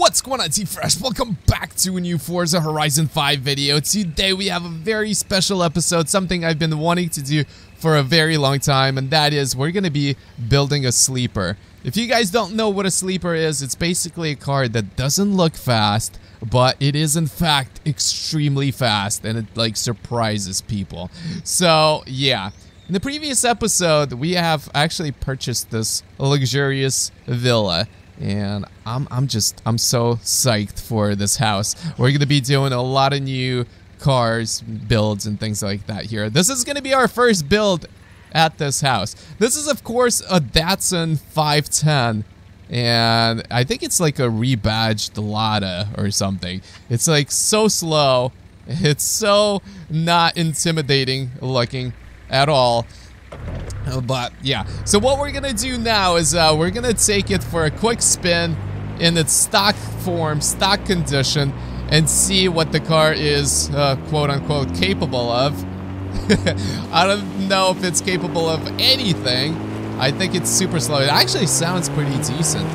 What's going on Team Fresh? Welcome back to a new Forza Horizon 5 video. Today we have a very special episode, something I've been wanting to do for a very long time, and that is we're going to be building a sleeper. If you guys don't know what a sleeper is, it's basically a car that doesn't look fast, but it is in fact extremely fast, and it like surprises people. So yeah. In the previous episode, we have actually purchased this luxurious villa and I'm I'm just I'm so psyched for this house. We're gonna be doing a lot of new cars, builds, and things like that here. This is gonna be our first build at this house. This is of course a Datsun 510. And I think it's like a rebadged Lada or something. It's like so slow. It's so not intimidating looking at all. But yeah, so what we're gonna do now is uh, we're gonna take it for a quick spin in its stock form, stock condition, and see what the car is uh, quote unquote capable of. I don't know if it's capable of anything. I think it's super slow. It actually sounds pretty decent.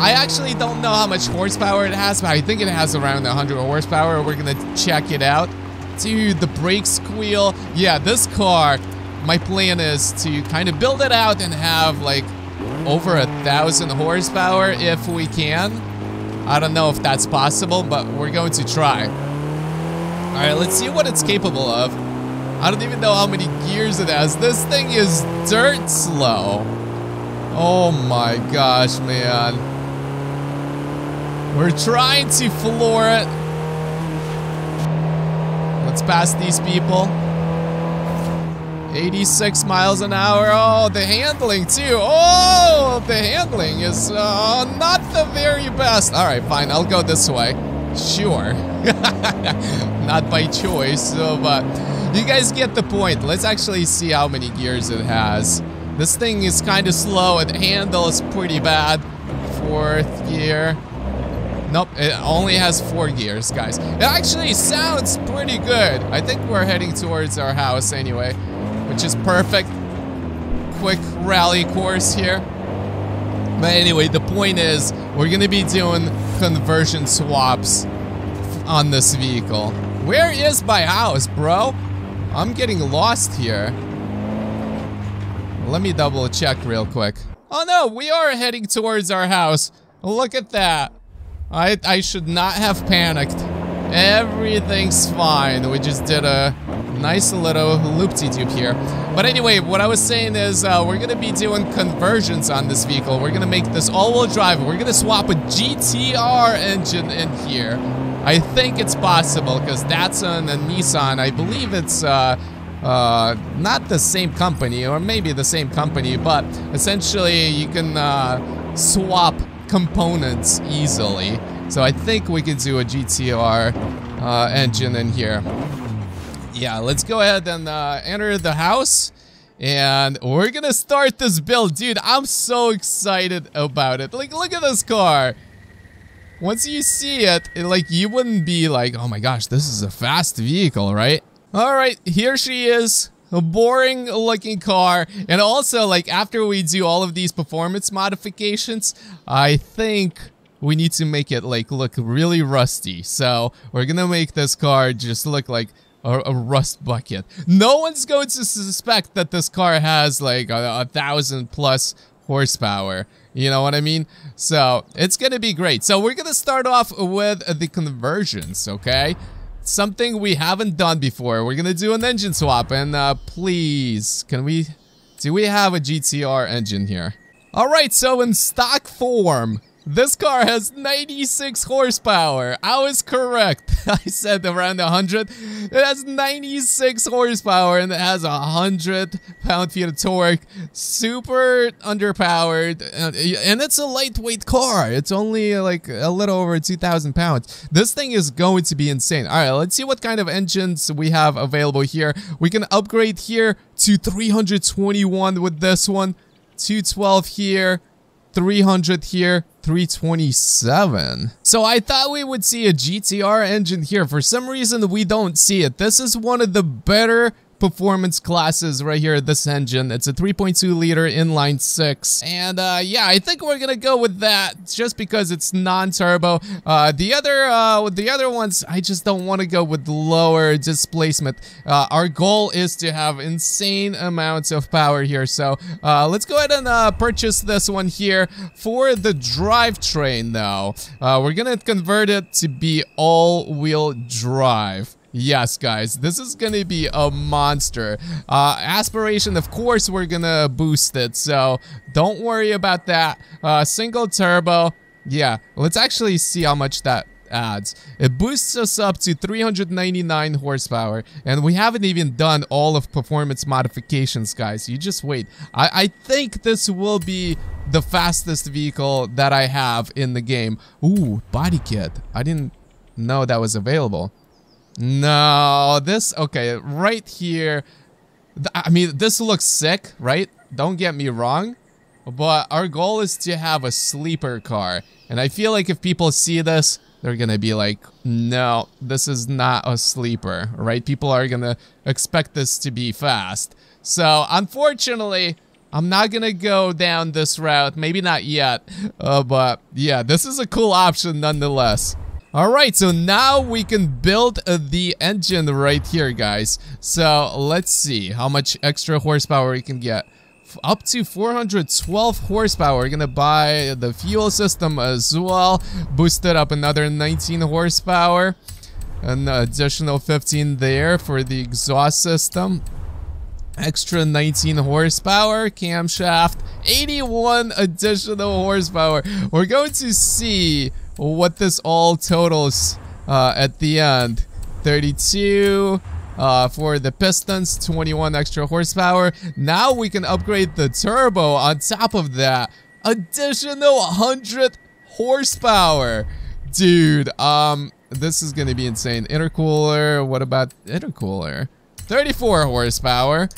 I actually don't know how much horsepower it has, but I think it has around 100 horsepower. We're gonna check it out. Dude, the brake squeal. Yeah, this car, my plan is to kind of build it out and have like over a thousand horsepower if we can. I don't know if that's possible, but we're going to try. All right, let's see what it's capable of. I don't even know how many gears it has. This thing is dirt slow. Oh my gosh, man. We're trying to floor it. Let's pass these people. 86 miles an hour. Oh, the handling too. Oh, the handling is uh, not the very best. All right, fine. I'll go this way. Sure. not by choice, so, but you guys get the point. Let's actually see how many gears it has. This thing is kind of slow. It handles pretty bad. Fourth gear. Nope, it only has four gears, guys. It actually sounds pretty good. I think we're heading towards our house anyway, which is perfect. Quick rally course here. But anyway, the point is, we're gonna be doing conversion swaps on this vehicle. Where is my house, bro? I'm getting lost here. Let me double check real quick. Oh no, we are heading towards our house. Look at that. I, I should not have panicked. Everything's fine. We just did a nice little loop-de-doop here. But anyway, what I was saying is uh, we're going to be doing conversions on this vehicle. We're going to make this all-wheel drive. We're going to swap a GTR engine in here. I think it's possible because Datsun a Nissan, I believe it's uh, uh, not the same company or maybe the same company, but essentially you can uh, swap components easily. So I think we can do a GTR uh, engine in here. Yeah, let's go ahead and uh, enter the house. And we're gonna start this build. Dude, I'm so excited about it. Like, look at this car. Once you see it, it, like, you wouldn't be like, oh my gosh, this is a fast vehicle, right? All right, here she is boring looking car. And also, like, after we do all of these performance modifications, I think we need to make it, like, look really rusty. So, we're gonna make this car just look like a, a rust bucket. No one's going to suspect that this car has, like, a, a thousand plus horsepower. You know what I mean? So, it's gonna be great. So, we're gonna start off with the conversions, okay? Something we haven't done before. We're gonna do an engine swap and uh, please, can we, do we have a GTR engine here? Alright, so in stock form, this car has 96 horsepower. I was correct. I said around 100. It has 96 horsepower and it has 100 pound-feet of torque. Super underpowered. Uh, and it's a lightweight car. It's only uh, like a little over 2,000 pounds. This thing is going to be insane. All right, let's see what kind of engines we have available here. We can upgrade here to 321 with this one. 212 here. 300 here, 327. So I thought we would see a GTR engine here. For some reason, we don't see it. This is one of the better performance classes right here at this engine. It's a 3.2 liter inline six. And uh, yeah, I think we're gonna go with that just because it's non-turbo. Uh, the other uh, the other ones, I just don't want to go with lower displacement. Uh, our goal is to have insane amounts of power here. So uh, let's go ahead and uh, purchase this one here for the drivetrain though. Uh, we're gonna convert it to be all-wheel drive. Yes, guys, this is gonna be a monster. Uh, aspiration, of course, we're gonna boost it, so don't worry about that. Uh, single turbo, yeah, let's actually see how much that adds. It boosts us up to 399 horsepower, and we haven't even done all of performance modifications, guys. You just wait. I, I think this will be the fastest vehicle that I have in the game. Ooh, body kit. I didn't know that was available. No, this, okay, right here. I mean, this looks sick, right? Don't get me wrong. But our goal is to have a sleeper car. And I feel like if people see this, they're gonna be like, no, this is not a sleeper, right? People are gonna expect this to be fast. So, unfortunately, I'm not gonna go down this route. Maybe not yet. Uh, but, yeah, this is a cool option nonetheless. Alright, so now we can build uh, the engine right here, guys. So, let's see how much extra horsepower we can get. F up to 412 horsepower. We're gonna buy the fuel system as well. Boost it up another 19 horsepower. An additional 15 there for the exhaust system. Extra 19 horsepower, camshaft, 81 additional horsepower. We're going to see what this all totals uh, at the end. 32 uh, for the pistons, 21 extra horsepower. Now we can upgrade the turbo on top of that. Additional 100 horsepower. Dude, um, this is gonna be insane. Intercooler, what about intercooler? 34 horsepower.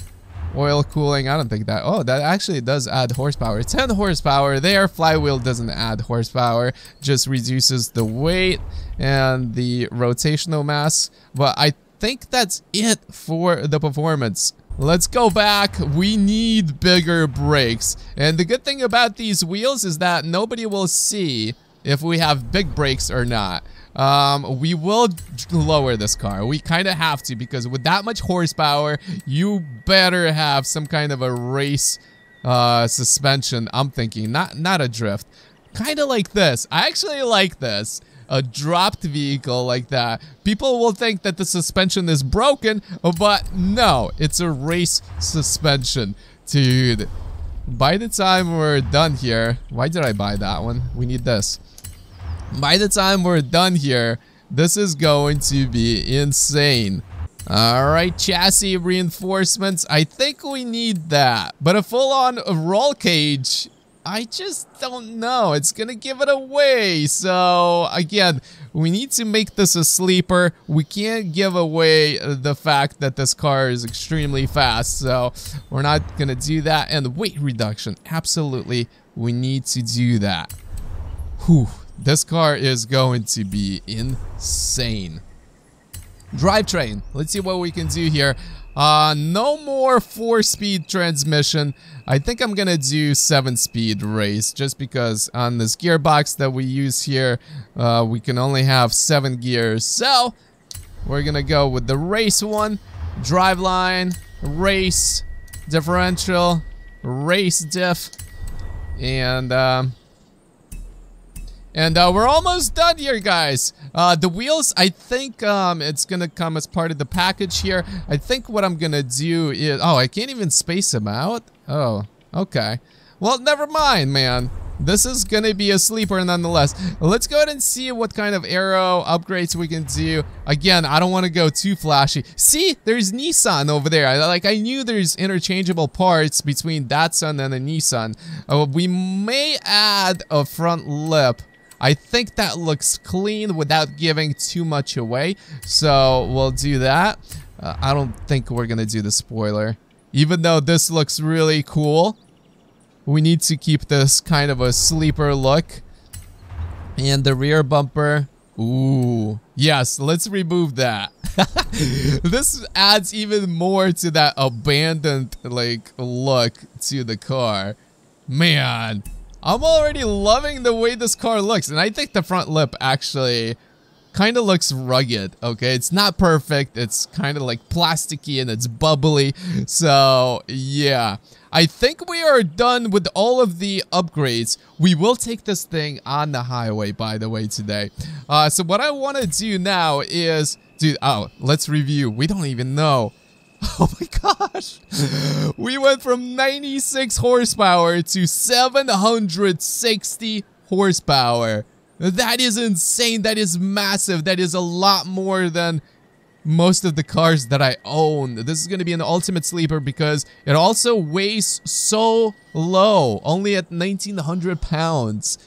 Oil cooling, I don't think that, oh, that actually does add horsepower. 10 horsepower there, flywheel doesn't add horsepower, just reduces the weight and the rotational mass. But I think that's it for the performance. Let's go back. We need bigger brakes. And the good thing about these wheels is that nobody will see if we have big brakes or not. Um, we will lower this car. We kind of have to because with that much horsepower, you better have some kind of a race uh, suspension. I'm thinking, not not a drift. Kind of like this. I actually like this. A dropped vehicle like that. People will think that the suspension is broken, but no, it's a race suspension. Dude, by the time we're done here, why did I buy that one? We need this by the time we're done here, this is going to be insane. Alright, chassis reinforcements. I think we need that. But a full-on roll cage, I just don't know. It's gonna give it away. So, again, we need to make this a sleeper. We can't give away the fact that this car is extremely fast. So, we're not gonna do that. And weight reduction, absolutely, we need to do that. Whew. This car is going to be insane. Drivetrain. Let's see what we can do here. Uh, no more four-speed transmission. I think I'm gonna do seven-speed race just because on this gearbox that we use here, uh, we can only have seven gears. So, we're gonna go with the race one. Driveline, race, differential, race diff, and um, and uh, we're almost done here, guys. Uh, the wheels, I think um, it's going to come as part of the package here. I think what I'm going to do is... Oh, I can't even space them out? Oh, okay. Well, never mind, man. This is going to be a sleeper nonetheless. Let's go ahead and see what kind of aero upgrades we can do. Again, I don't want to go too flashy. See, there's Nissan over there. Like, I knew there's interchangeable parts between that Datsun and a Nissan. Uh, we may add a front lip I think that looks clean without giving too much away. So we'll do that. Uh, I don't think we're going to do the spoiler. Even though this looks really cool, we need to keep this kind of a sleeper look. And the rear bumper. Ooh. Yes, let's remove that. this adds even more to that abandoned like look to the car. Man, I'm already loving the way this car looks. And I think the front lip actually kind of looks rugged, okay? It's not perfect. It's kind of like plasticky and it's bubbly. So, yeah. I think we are done with all of the upgrades. We will take this thing on the highway, by the way, today. Uh, so what I want to do now is... Dude, oh, let's review. We don't even know. Oh my gosh. We went from 96 horsepower to 760 horsepower. That is insane. That is massive. That is a lot more than most of the cars that I own. This is going to be an ultimate sleeper because it also weighs so low, only at 1900 pounds.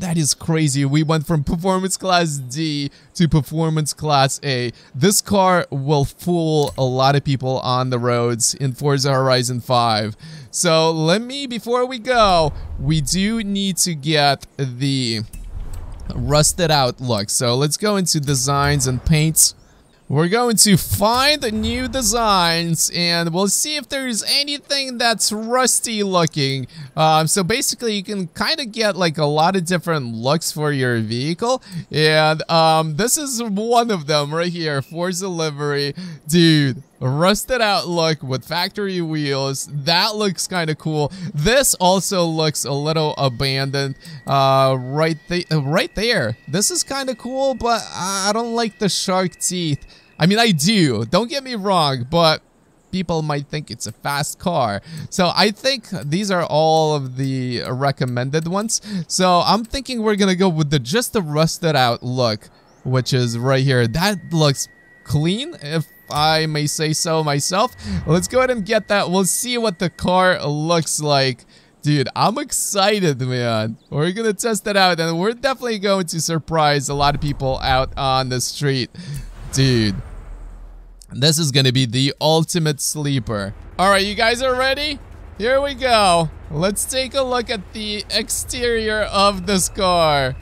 That is crazy. We went from performance class D to performance class A. This car will fool a lot of people on the roads in Forza Horizon 5. So let me, before we go, we do need to get the rusted out look. So let's go into designs and paints. We're going to find the new designs and we'll see if there's anything that's rusty looking. Um, so basically you can kind of get like a lot of different looks for your vehicle. And um, this is one of them right here, Forza livery. Dude, rusted out look with factory wheels. That looks kind of cool. This also looks a little abandoned uh, right, th right there. This is kind of cool, but I don't like the shark teeth. I mean, I do. Don't get me wrong, but people might think it's a fast car. So I think these are all of the recommended ones. So I'm thinking we're gonna go with the just the rusted out look, which is right here. That looks clean, if I may say so myself. Let's go ahead and get that. We'll see what the car looks like. Dude, I'm excited, man. We're gonna test it out, and we're definitely going to surprise a lot of people out on the street. Dude, this is gonna be the ultimate sleeper. Alright, you guys are ready? Here we go. Let's take a look at the exterior of this car.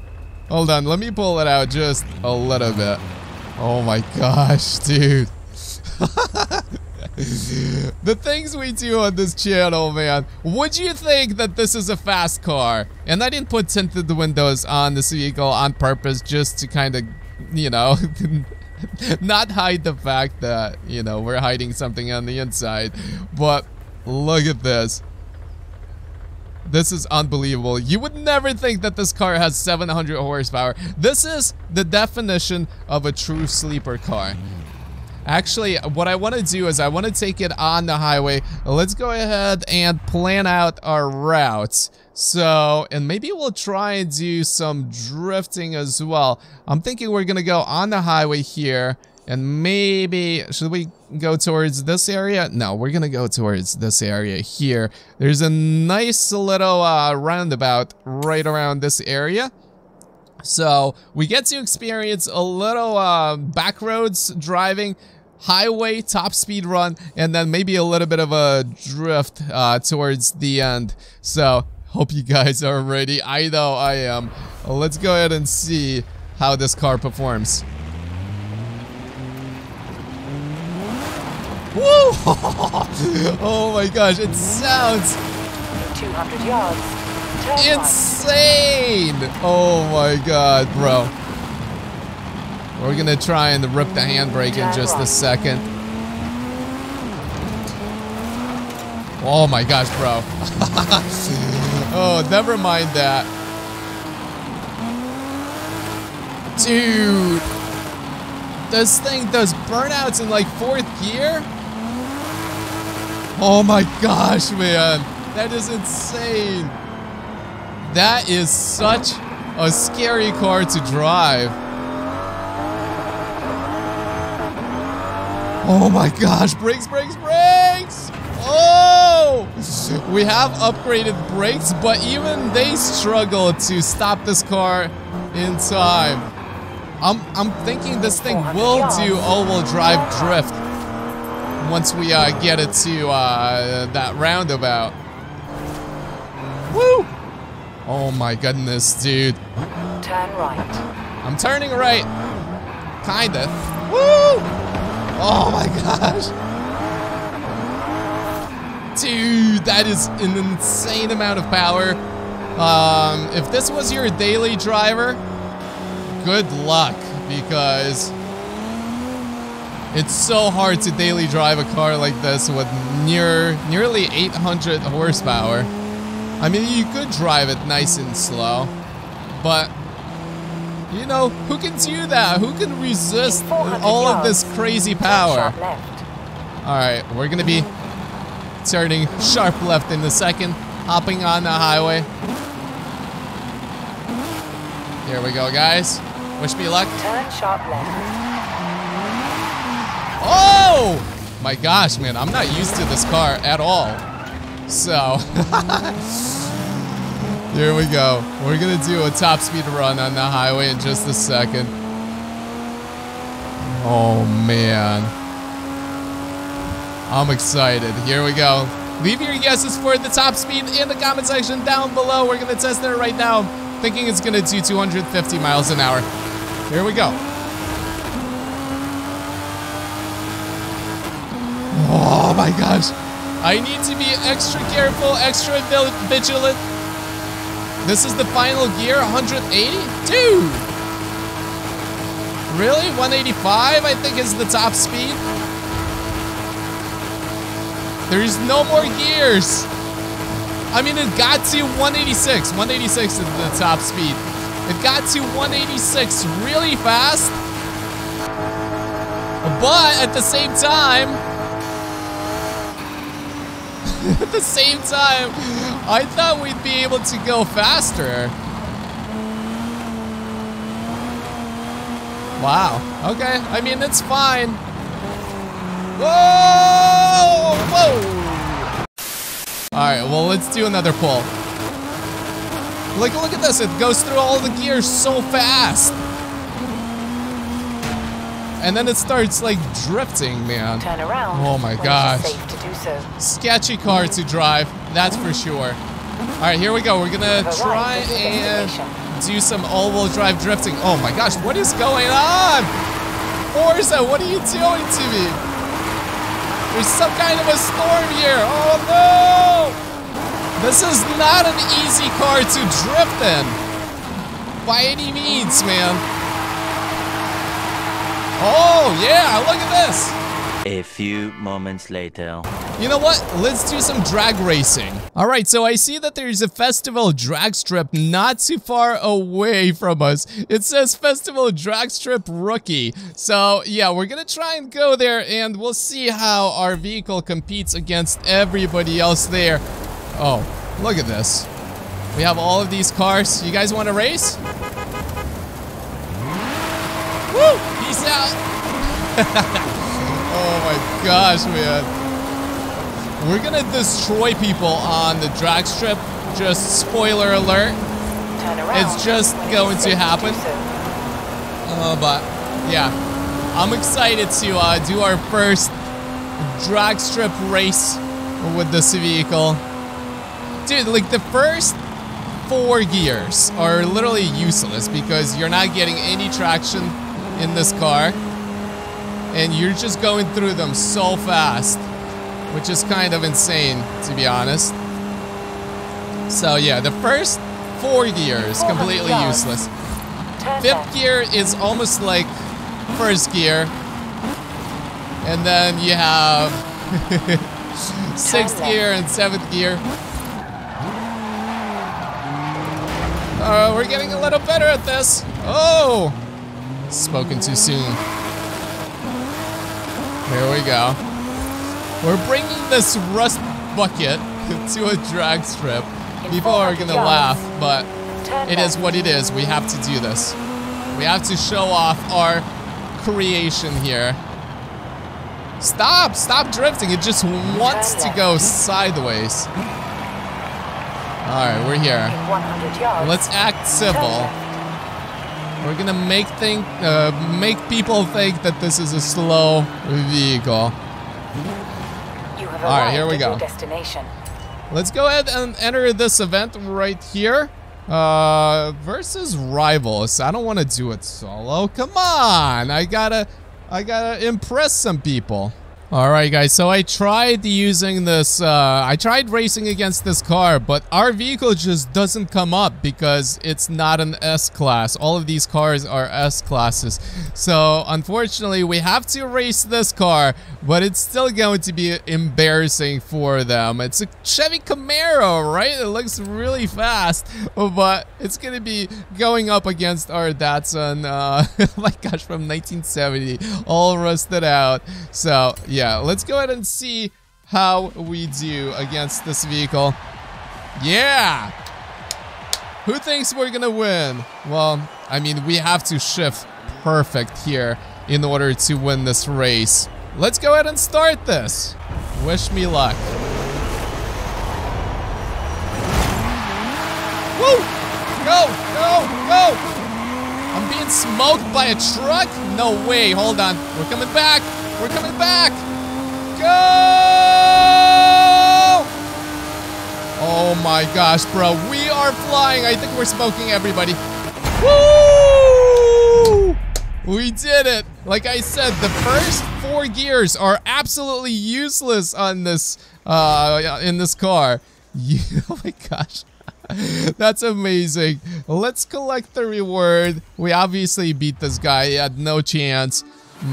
Hold on, let me pull it out just a little bit. Oh my gosh, dude. the things we do on this channel, man. Would you think that this is a fast car? And I didn't put tinted windows on this vehicle on purpose just to kind of, you know, not hide the fact that, you know, we're hiding something on the inside. But look at this. This is unbelievable. You would never think that this car has 700 horsepower. This is the definition of a true sleeper car. Actually, what I want to do is I want to take it on the highway. Let's go ahead and plan out our routes. So, and maybe we'll try and do some drifting as well. I'm thinking we're going to go on the highway here. And maybe, should we go towards this area? No, we're going to go towards this area here. There's a nice little uh, roundabout right around this area. So we get to experience a little uh, back roads driving highway top speed run and then maybe a little bit of a drift uh, towards the end. So hope you guys are ready. I know I am. Let's go ahead and see how this car performs. Woo! oh my gosh it sounds 200 yards. Insane! Oh my god bro we're gonna try and rip the handbrake in just a second. Oh my gosh, bro. oh, never mind that. Dude. This thing does burnouts in like fourth gear? Oh my gosh, man. That is insane. That is such a scary car to drive. Oh my gosh, brakes, brakes, brakes! Oh! We have upgraded brakes, but even they struggle to stop this car in time. I'm, I'm thinking this thing will do all-wheel drive drift once we uh, get it to uh, that roundabout. Woo! Oh my goodness, dude. Turn right. I'm turning right. Kinda. Woo! Oh my gosh. Dude, that is an insane amount of power. Um, if this was your daily driver, good luck because it's so hard to daily drive a car like this with near nearly 800 horsepower. I mean, you could drive it nice and slow, but you know, who can do that? Who can resist all of this crazy power? Alright, we're gonna be turning sharp left in a second, hopping on the highway. Here we go, guys. Wish me luck. Turn sharp left. Oh! My gosh, man, I'm not used to this car at all. So, here we go. We're gonna do a top speed run on the highway in just a second. Oh, man. I'm excited. Here we go. Leave your guesses for the top speed in the comment section down below. We're gonna test it right now. Thinking it's gonna do 250 miles an hour. Here we go. Oh my gosh. I need to be extra careful, extra vigilant. This is the final gear, 180? Dude! Really? 185 I think is the top speed? There's no more gears. I mean, it got to 186. 186 is the top speed. It got to 186 really fast. But at the same time, at the same time, I thought we'd be able to go faster. Wow. Okay. I mean, it's fine. Whoa! Whoa! Alright, well, let's do another pull. Like, look at this. It goes through all the gears so fast. And then it starts, like, drifting, man. Turn around. Oh my when it is gosh. safe to do so. Sketchy car to drive, that's for sure. Alright, here we go. We're gonna try and do some all-wheel drive drifting. Oh my gosh, what is going on? Forza, what are you doing to me? There's some kind of a storm here. Oh no! This is not an easy car to drift in. By any means, man. Oh yeah, look at this. A few moments later. You know what? Let's do some drag racing. All right, so I see that there's a festival drag strip not too far away from us. It says Festival Drag Strip Rookie. So yeah, we're gonna try and go there and we'll see how our vehicle competes against everybody else there. Oh, look at this. We have all of these cars. You guys want to race? Woo! Peace out. Oh my gosh, man. We're gonna destroy people on the drag strip. Just spoiler alert. It's just when it is going to happen. Uh, but yeah, I'm excited to uh, do our first drag strip race with this vehicle. Dude, like the first four gears are literally useless because you're not getting any traction in this car. And you're just going through them so fast, which is kind of insane, to be honest. So yeah, the first four gears, completely useless. Fifth gear is almost like first gear. And then you have sixth gear and seventh gear. Uh, we're getting a little better at this. Oh! Spoken too soon. Here we go. We're bringing this rust bucket to a drag strip. People are gonna laugh, but it is what it is. We have to do this. We have to show off our creation here. Stop! Stop drifting. It just wants to go sideways. Alright, we're here. In 100 yards. Let's act civil. We're gonna make think, uh, make people think that this is a slow vehicle. All right, here we go. destination. Let's go ahead and enter this event right here. Uh, versus rivals. I don't want to do it solo. Come on, I gotta I gotta impress some people. Alright guys, so I tried using this, uh, I tried racing against this car, but our vehicle just doesn't come up because it's not an S-Class. All of these cars are S-Classes. So, unfortunately, we have to race this car, but it's still going to be embarrassing for them. It's a Chevy Camaro, right? It looks really fast, but it's gonna be going up against our Datsun, uh, my gosh, from 1970, all rusted out. So, yeah yeah, let's go ahead and see how we do against this vehicle. Yeah! Who thinks we're gonna win? Well, I mean, we have to shift perfect here in order to win this race. Let's go ahead and start this. Wish me luck. Woo! Go, go, go! I'm being smoked by a truck? No way, hold on. We're coming back. We're coming back. Go! Oh my gosh, bro. We are flying. I think we're smoking everybody. Woo! We did it. Like I said, the first four gears are absolutely useless on this, uh, in this car. oh my gosh. That's amazing. Let's collect the reward. We obviously beat this guy. He had no chance.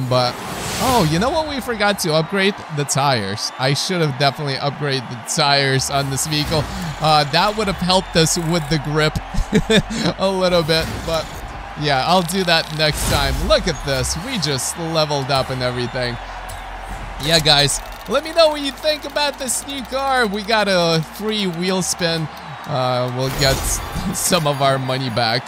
But, oh, you know what we forgot to upgrade? The tires. I should have definitely upgraded the tires on this vehicle. Uh, that would have helped us with the grip a little bit, but yeah, I'll do that next time. Look at this. We just leveled up and everything. Yeah, guys, let me know what you think about this new car. We got a free wheel spin. Uh, we'll get some of our money back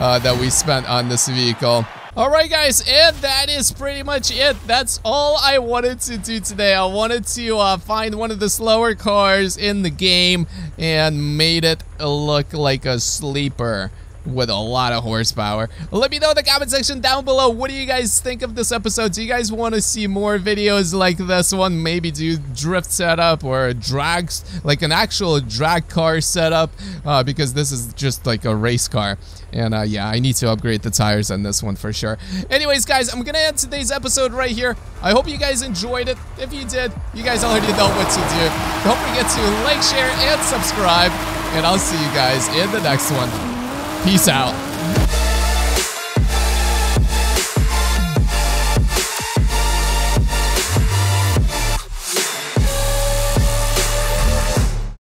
uh, that we spent on this vehicle. Alright guys, and that is pretty much it. That's all I wanted to do today. I wanted to uh, find one of the slower cars in the game and made it look like a sleeper with a lot of horsepower. Let me know in the comment section down below. What do you guys think of this episode? Do you guys want to see more videos like this one? Maybe do drift setup or drags, like an actual drag car setup, uh, because this is just like a race car. And uh, yeah, I need to upgrade the tires on this one for sure. Anyways, guys, I'm gonna end today's episode right here. I hope you guys enjoyed it. If you did, you guys already know what to do. Don't forget to like, share, and subscribe. And I'll see you guys in the next one. Peace out.